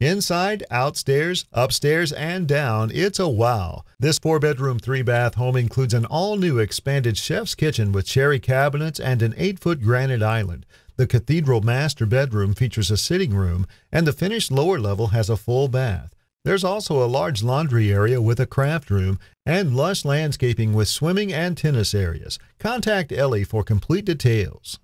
Inside, outstairs, upstairs, and down, it's a wow. This four bedroom, three bath home includes an all new expanded chef's kitchen with cherry cabinets and an 8 foot granite island. The cathedral master bedroom features a sitting room, and the finished lower level has a full bath. There's also a large laundry area with a craft room and lush landscaping with swimming and tennis areas. Contact Ellie for complete details.